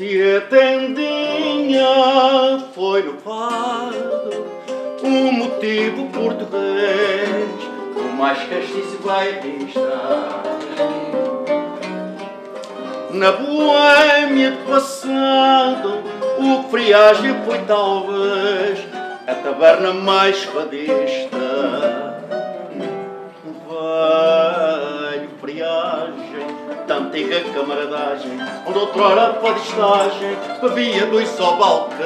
a tendinha foi no fado um motivo português o mais castiço vai estar na boêmia do passado o friagem foi talvez a taberna mais fadista antiga camaradagem, onde outrora fadistagem bebia dois só balcão.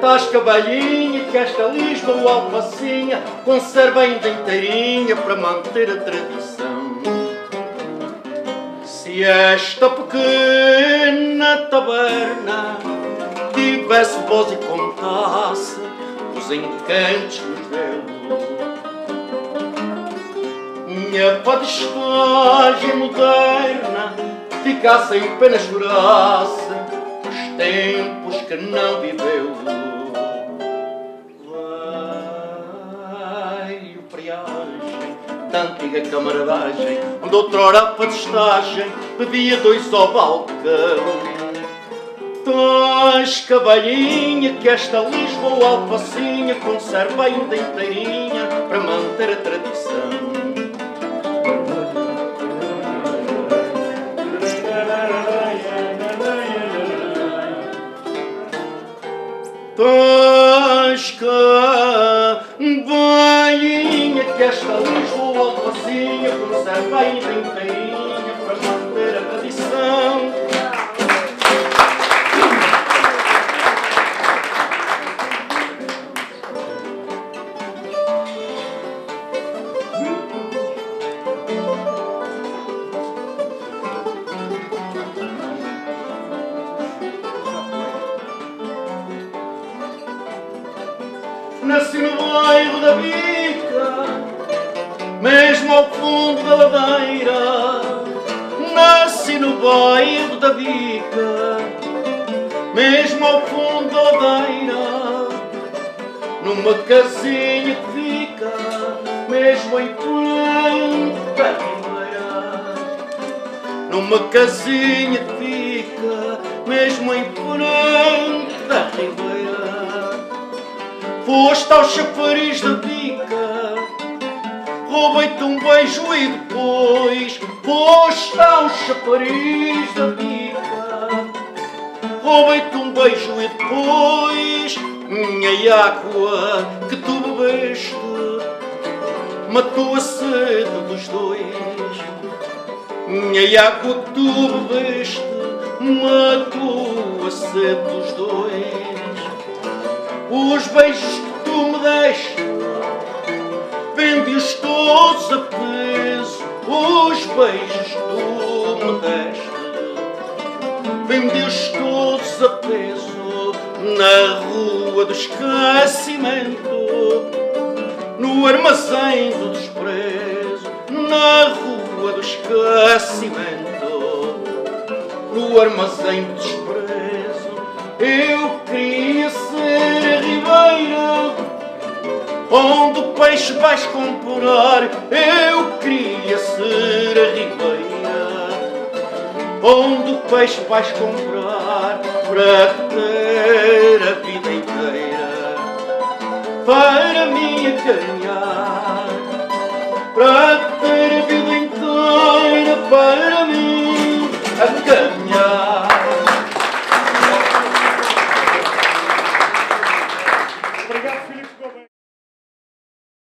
Tasca velhinha que esta Lisboa alfacinha conserva ainda inteirinha para manter a tradição. Se esta pequena taberna tivesse voz e contasse os encantos que nos minha padestagem moderna ficasse em pena chorasse os tempos que não viveu. Velho friagem da antiga camaradagem, onde outrora a padestagem bebia dois ao balcão. Tosca velhinha que esta Lisboa alfacinha conserva ainda inteirinha para manter a tradição. Tosca, bainha que esta Lisboa alfacinha conserva ainda inteirinha Nasci no bairro da Bica, mesmo ao fundo da ladeira. Nasci no bairro da Bica, mesmo ao fundo da ladeira. Numa casinha que fica, mesmo em frente da ribeira. Numa casinha que fica, mesmo em frente da ribeira. Foste ao chafariz da pica. Roubei-te um beijo e depois Foste ao chafariz da pica. Roubei-te um beijo e depois Minha água que tu bebeste Matou a sede dos dois. Minha água que tu bebeste Matou a sede dos dois os beijos que tu me deste, vendi-os todos a peso. Os beijos que tu me deste, vendi-os todos a peso. Na rua do esquecimento, no armazém do desprezo. Na rua do esquecimento, no armazém do desprezo. Eu queria onde o peixe vais comprar. Eu queria ser a ribeira onde o peixe vais comprar para ter a vida inteira para me acarinhar. Para ter a vida inteira para